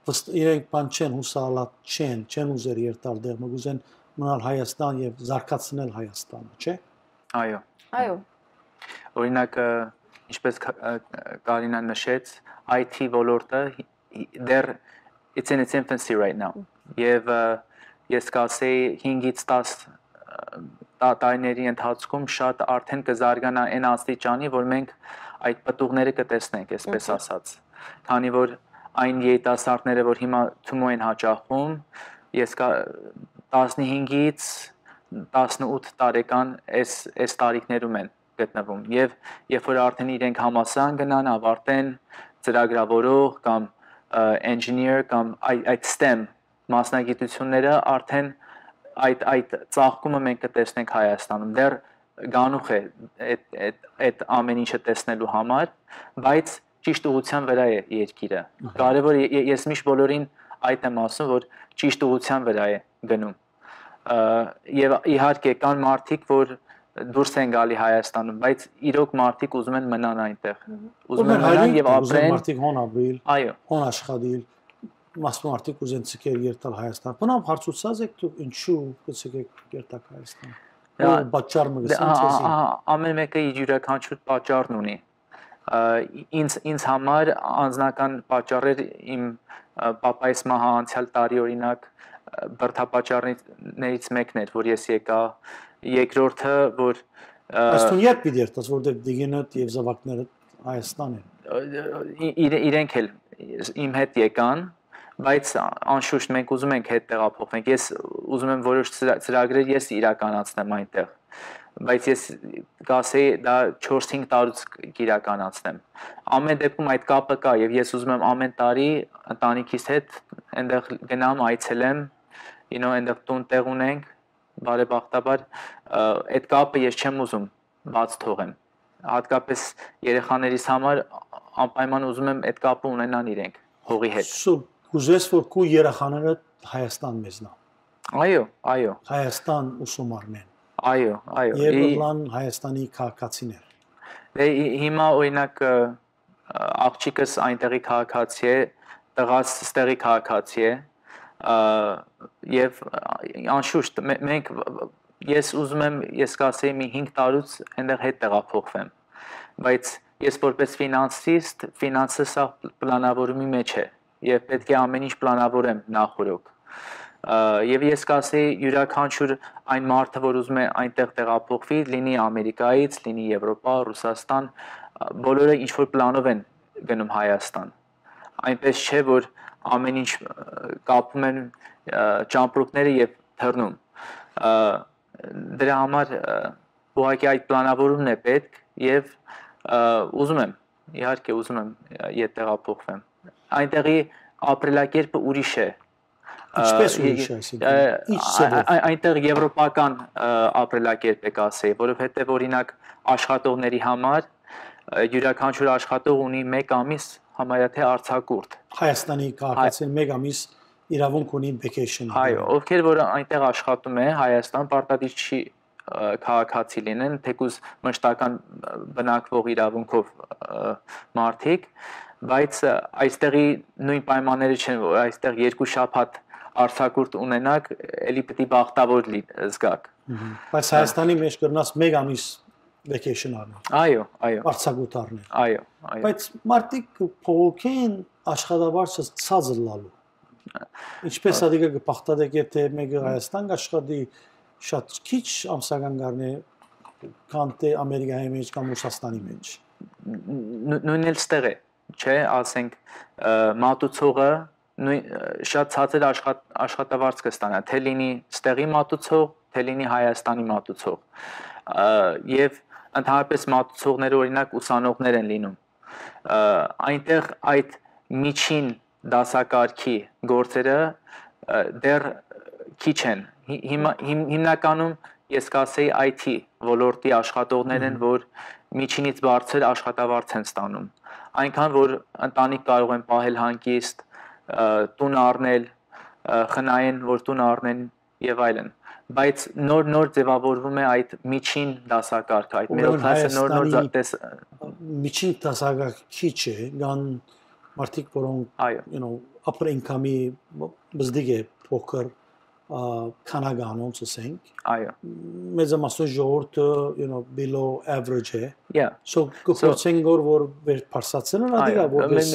Վստ իրենք բան չեն հուսալատ չեն, չեն ուզեր երթալ դեր, մգուզեն մնալ Հայաստան եւ զարգացնել Հայաստանը, չէ։ Այո։ Այո։ Օրինակ ինչպես Կարինան նշեց, IT ոլորտը դեռ it's in its infancy right now։ Եվ ես կասեի 5-ից 10 ը, տա- տարիների ընթացքում շատ արդեն կզարգանա այն աստիճանի, որ մենք այդ պատուղները կտեսնենք, այսպես ասած։ Քանի որ այն երիտասարդները, որ հիմա Թումո են հաճախում, ես կա 15-ից 18 տարեկան այս այս տարիքներում են գտնվում եւ երբ որ արդեն իրենք համասան գնան, ավարտեն ծրագրավորող կամ engineer կամ այդ STEM մասնագիտությունները արդեն այդ այդ ծաղկումը մենք կտեսնենք Հայաստանում։ Դեռ գանուխ է այդ այդ այդ ամեն ինչը տեսնելու համար, բայց ճիշտ ուղղության վրա է երկիրը։ Կարևոր է- ես միշտ բոլորին այդ եմ ասում, որ ճիշտ ուղղության վրա է գնում։ Եվ իհարկե կան մարդիկ, որ դուրս են գալի Հայաստանում, բայց իրոք մարդիկ ուզում են մնան այնտեղ։ Ուզում են մնան եւ ապրեն։ մարդիկ հոն ապրիլ, Այո, հոն աշխատիլ, մասն մարդիկ ուզեն ցկեր երթալ Հայաստան։ Բնավ հարցուցած եք դու ինչու կցկեք երթակ Հայաստան։ Որ պատճառը ցեզի։ ա- ամեն մեկը իր յուրաքանչյուր պատճառն ունի։ Ինձ ինձ համար անձնական պատճառեր իմ պապայիս մահա անցյալ տարի օրինակ բրթապաճառներից մեկն էր, որ ես եկա։ Երկրորդը, որ ա, Բայց դու երբ պիտի երթաս, որտեղ դիգենդ եւ զավակները Հայաստան են։ իրենք էլ իմ հետ եկան, բայց անշուշտ մենք ուզում ենք հետ տեղափոխվենք։ Ես ուզում եմ որոշ ծրա- ծրագրեր ես իրականացնեմ այնտեղ, բայց ես կասեի դա 4-5 տարուց կիրականացնեմ։ Ամեն դեպքում այդ կապը կա եւ ես ուզում եմ ամեն տարի ընտանիքիս հետ այնտեղ գնամ, այցելեմ, you know, այնտեղ տուն տեղ ունենք, բարեբախտաբար այդ կապը ես չեմ ուզում բաց թողեմ հատկապես երեխաներիս համար անպայման ուզում եմ այդ կապը ունենան իրենք հողի հետ։ Սու կուզես որ քու երախաները Հայաստան մեզնա։ Այո, այո, Հայաստան ուսումարնեն։ այո, այո։ Եվ լան Հայաստանի քաղաքացիներ։ Դե հիմա օրինակ աղջիկս այնտեղի քաղաքացի է, տղաս ստեղի քաղաքացի է, եւ անշուշտ մե- մենք ես ուզում եմ ես կասեի մի 5 տարուց այնտեղ հետ տեղափոխվեմ բայց ես որպես ֆինանսիստ ֆինանսը սա պլանավորումի մեջ է եւ պետք է ամեն ինչ պլանավորեմ նախորոք Ա, եւ ես կասեի յուրաքանչյուր այն մարդը որ ուզում է այնտեղ տեղափոխվի լինի ամերիկայից լինի եվրոպա ռուսաստան բոլորը ինչ որ պլանով են գնում հայաստան այնպես չէ որ ամեն ինչ կապում են ճամպրուկները եւ թռնում դրա համար ուղղակի այդ պլանավորումն է պետք եւ ուզում եմ իհարկե ուզում եմ ետ տեղափոխվեմ այնտեղի ապրելակերպը ուրիշ է Ինչպես ուրիշ է, այսինքն, ինչ ա- այնտեղ եվրոպական ապրելակերպ է կասեի, որովհետև օրինակ աշխատողների համար յուրաքանչյուր աշխատող ունի 1 ամիս համարյա թե արձակուրդ։ Հայաստանի քաղաքացին մեկ ամիս իրավունք ունի vacation։ Այո, ովքեր որ այնտեղ աշխատում է Հայաստան պարտադիր չի քաղաքացի լինեն, թեկուզ մշտական բնակվող իրավունքով մարդիկ, բայց այստեղի նույն պայմանները չեն, որ այստեղ երկու շաբաթ արձակուրդ ունենակ, ելի է բախտավոր զգաք։ Բայց Հայաստանի մեջ կրնաս մեկ ամիս vacation առնել։ Այո, այո, Արցակուտ առնել։ այո, այո։ Բայց մարդիկ փողոքեն աշխատավարձը ցածր լալու։ Ինչպես ադիգը կփախտadek եթե մեկը Հայաստան աշխատի շատ քիչ ամսական գարնե քան թե Ամերիկայի մեջ կամ Ռուսաստանի մեջ։ նույ- նույնն էլ ստեղ է, չէ, ասենք մատուցողը նույն շատ ցածր աշխատ աշխատավարձ կստանա, թե լինի ստեղի մատուցող, թե լինի Հայաստանի մատուցող։ Եվ ընդհանրապես մատուցողները օրինակ ուսանողներ են լինում։ Այնտեղ այդ միջին դասակարգի գործերը դեռ քիչ են։ Հի- Հիմա հիմ- հիմնականում ես կասեի IT ոլորտի աշխատողներ են, որ միջինից բարձր աշխատավարձ են ստանում։ Այնքան որ ընտանիք կարող են պահել հանգիստ, տուն առնել, խնայեն, որ տուն առնեն եւ այլն։ բայց նոր նոր ձևավորվում է այդ միջին դասակարգը, այդ middle class-ը նոր նոր դես միջին դասակարգի չէ, գան մարդիկ, որոնք you know, upper income-ի բզդիգ է փոքր քանագանոնց ասենք այո, մեծամասն ժողովուրդը you know below average է yeah, so կփորձենք որ որ վեր փարսացնեն ադիգա Այո, որպես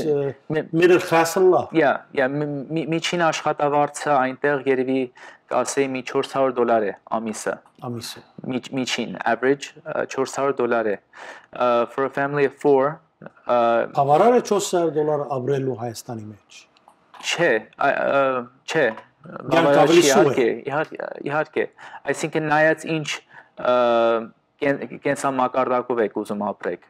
middle class-ը yeah, yeah, մի- մի- միջին աշխատավարձը այնտեղ երևի կասեի մի 400 դոլար է ամիսը։ ամիսը միջ- միջին average uh, 400 դոլար է for a family of 4 uh, Բավարար է 400 դոլար ապրելու Հայաստանի մեջ չէ չէ ավելի սուր է։ իհարկե իհարկե այսինքն նայած ինչ կենսամակարդակով եք ուզում ապրեք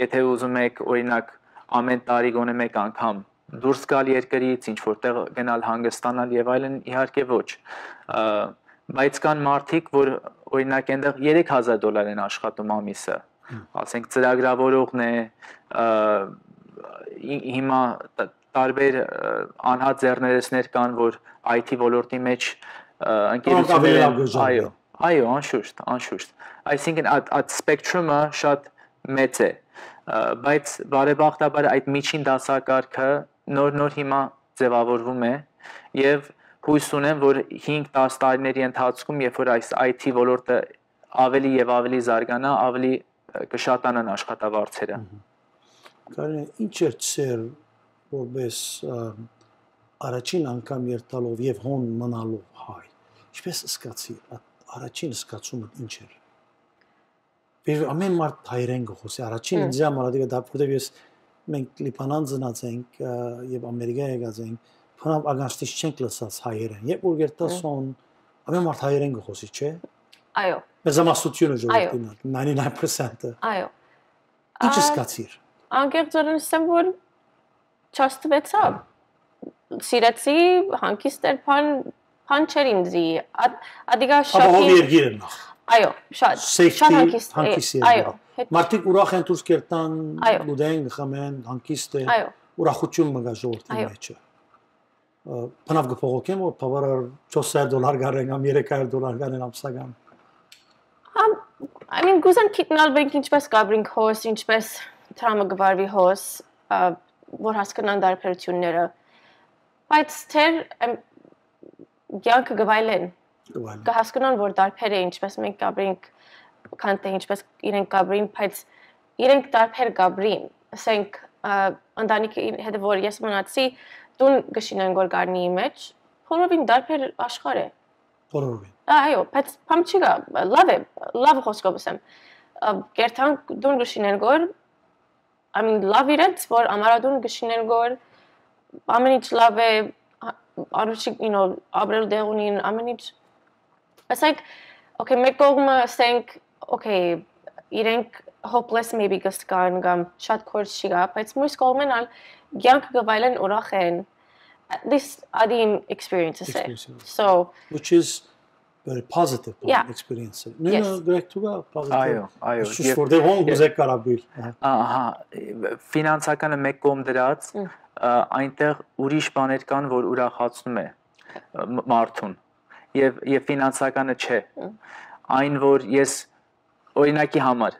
եթե ուզում եք օրինակ ամեն տարի գոնե մեկ անգամ դուրս գալ երկրից ինչ որտեղ գնալ հանգստանալ եւ այլն իհարկե ոչ բայց կան մարդիկ որ օրինակ այնտեղ 3000 դոլար են աշխատում ամիսը ասենք ծրագրավորողն է հիմա տարբեր ա, անհատ ձեռներեցներ կան որ IT ոլորտի մեջ ընկերություններ այո այո անշուշտ անշուշտ այսինքն այդ այդ սպեկտրումը շատ մեծ է բայց բարեբախտաբար այդ միջին դասակարգը նոր-նոր հիմա ձևավորվում է եւ հույս ունեմ որ 5-10 տարիների ընթացքում երբ որ այս IT ոլորտը ավելի եւ ավելի զարգանա ավելի կշատանան աշխատավարձերը Կարեն ինչ էր ծեր որպես առաջին անգամ երթալով եւ հոն մնալով հայ ինչպես սկացի առաջին սկացումը ինչ էր Բեր ամեն մարդ հայերեն գոհսի առաջին ինձ համար դիգա դա որտեվ ես մենք լիբանան ծնած ենք եւ ամերիկա եկած ենք փնավ ագանստից չենք լսած հայերեն երբ որ երթասոն ամեն մարդ հայերեն գոհսի չէ Այո, մեծամասնությունը ժողովրդին 99%-ը այո։ ինչ սկացիր Անկեղծորեն ասեմ, որ չաստվեցա։ Սիրեցի հանկիստ էր բան բան չեր ինձի։ Ադիգա շատ ապահով երգիր են նախ Այո, շատ։ շատ հանկիստ։ Այո, Մարդիկ ուրախ են դուրս կերտան, Այո։ լուդեն, խմեն, հանկիստ է, այո։ ուրախություն մգա ժողովրդի մեջը։ Բնավ գփողոքեմ որ բավարար 400 դոլար գարեն կամ 300 դոլար գարեն ամսական։ Համ I mean գուզան քիտնալ բենք ինչպես գաբրինք հոս, ինչպես տրամը գվարվի հոս, որ հասկանան դարբերությունները։ Բայց թեր ցանկը գվայլեն կհասկանան որ դարբեր է ինչպես մենք գաբրինք կանտե ինչպես իրենք գաբրին բայց իրենք դարբեր գաբրին ասենք ընտանիքի հետ որ ես մնացի տուն գշինեն գոր գարնի մեջ փորովին դարբեր աշխարհ է Բոլորովին։ այո բայց փամ չկա լավ է լավ խոսքով ասեմ գերտան տուն գշինեն գոր I mean լավ իրենց որ ամարադուն գշինեն գոր ամեն ինչ լավ է արուչի you know ապրել դեղ ունին ամեն ինչ ասենք okay մեկ կողմը ասենք okay իրենք hopeless maybe կստկան կամ շատ կորց չի գա բայց մյուս կողմն ալ ցանկ գվայլեն ուրախ են adim experiences է Experiences. so Which is very positive Yeah. experience։ Նույնը Yes. գրեք դուգա positive։ Այո, այո, եւ- որտեղ հոն գուզեք կարաբիլ։ Ահա, ֆինանսականը մեկ կողմ դրած, այնտեղ ուրիշ բաներ կան, որ ուրախացնում է մարդուն։ Եվ եւ ֆինանսականը չէ։ Այն որ ես օրինակի համար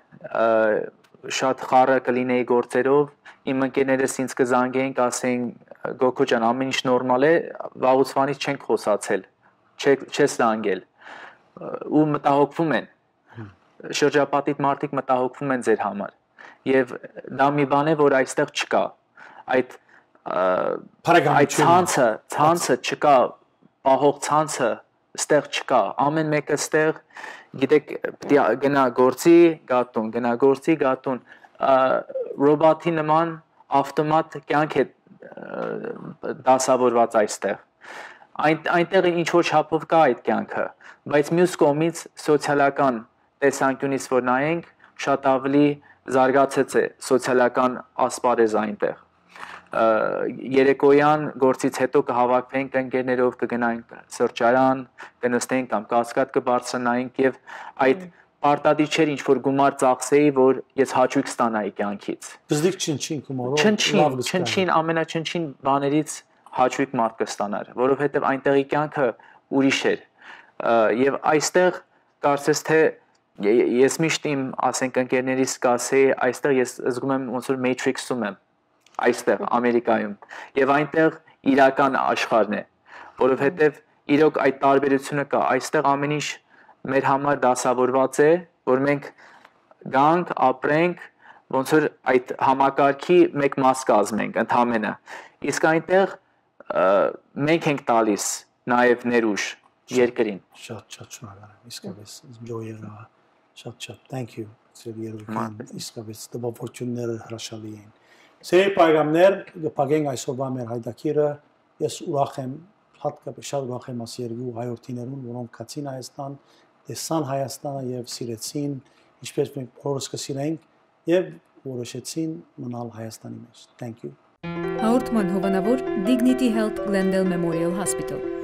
շատ խառը կլինեի գործերով, իմ ընկերներս ինձ կզանգեին, կասեին Գոկո ջան, ամեն ինչ նորմալ է, վաղուցվանից չենք խոսացել։ չես զանգել։ ու մտահոգվում են շրջապատիտ մարդիկ մտահոգվում են ձեր համար եւ դա մի բան է որ այստեղ չկա այդ այդ ցանցը ցանցը չկա պահող ցանցը ստեղ չկա ամեն մեկը ստեղ գիտեք գնա գործի գատուն գնա գործի գատուն ռոբոտի նման ավտոմատ կյանք է դասավորված այստեղ այն այնտեղ ինչ որ չափով կա այդ կյանքը բայց մյուս կողմից սոցիալական տեսանկյունից որ նայենք շատ ավելի զարգացած է սոցիալական ասպարեզ այնտեղ երեկոյան գործից հետո կհավաքվենք ընկերներով կգնանք սրճարան կնստենք կամ կասկադ կբարձրանայինք եւ այդ պարտադիր չէր ինչ որ գումար ծախսեի որ ես հաճույք ստանայի կյանքից Բզդիկ չնչին կումորով։ չնչին չնչին ամենաչնչին բաներից հաճույք մարդ կստանար որովհետև այնտեղի կյանքը ուրիշ էր եւ այստեղ կարծես թե ես միշտ իմ ասենք ընկերներիս կասեի այստեղ ես զգում եմ ոնց որ Matrix-ում եմ այստեղ Ամերիկայում եւ այնտեղ իրական աշխարհն է որովհետեւ իրոք այդ տարբերությունը կա այստեղ ամեն ինչ մեր համար դասավորված է որ մենք գանք ապրենք ոնց որ այդ համակարգի մեկ մաս կազմենք ընդհանրապես իսկ այնտեղ մենք ենք տալիս նաև ներուժ երկրին շատ շատ շնորհակալ եմ իսկապես ջոյերա շատ շատ thank you ծեր երևան իսկապես տպավորությունները հրաշալի են Սեր պայգամներ գպագեն այսօրվա մեր հայդակիրը ես ուրախ եմ հատկապես շատ ուրախ եմ աս երկու հայրենիներուն որոնք կացին Հայաստան տեսան Հայաստանը եւ սիրեցին ինչպես մենք օրս կսիրենք եւ որոշեցին մնալ Հայաստանի մեջ thank you Հաղորդման հովանավոր Dignity Health Glendale Memorial Hospital